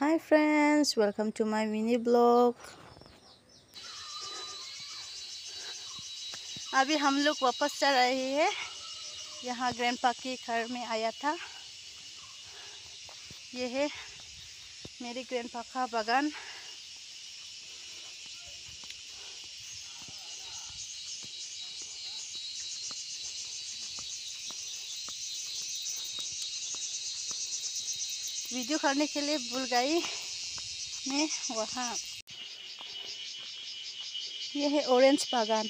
Hi friends welcome to my mini blog अभी हम लोग वापस चल रहे हैं। यहाँ ग्रैंडपा के घर में आया था। ये है मेरे ग्रैंडपा का बागान। वीडियो करने के लिए भूल गई मैं वहाँ। ये है ऑरेंज बागान।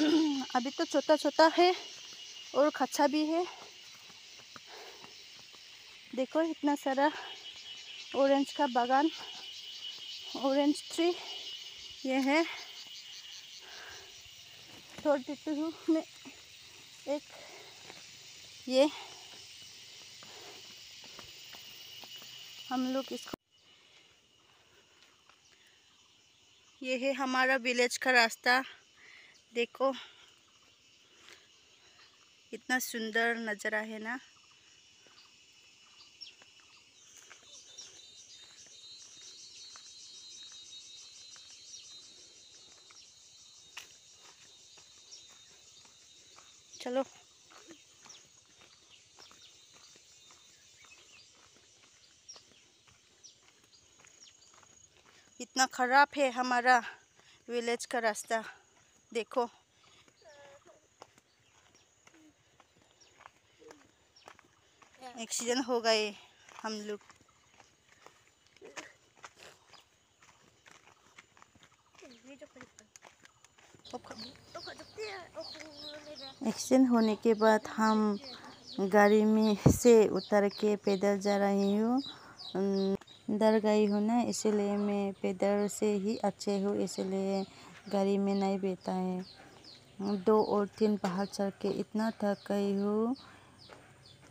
अभी तो छोटा छोटा है और खच्चा भी है। देखो इतना सारा ऑरेंज का बागान ऑरेंज ट्री ये है। छोड़ देती हूँ मैं एक ये हम लोग इसको ये है हमारा विलेज का रास्ता। देखो, इतना सुंदर नज़ारा है ना। चलो। इतना ख़राब है हमारा विलेज का रास्ता। देखो। एक्सीडेंट हो गए हम लोग। एक्सीडेंट होने के बाद हम गाड़ी में से उतर के पैदल जा रही हूँ। डर गई हूँ ना, इसीलिए मैं पैदल से ही अच्छे हूँ, इसलिए गाड़ी में नहीं बैठा है। दो और तीन पहाड़ चढ़ के इतना थक गई हूँ,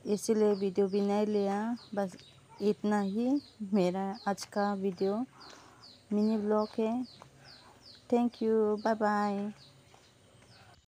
इसीलिए वीडियो भी नहीं लिया, बस इतना ही मेरा आज का वीडियो। मिनी ब्लॉग है। Thank you bye bye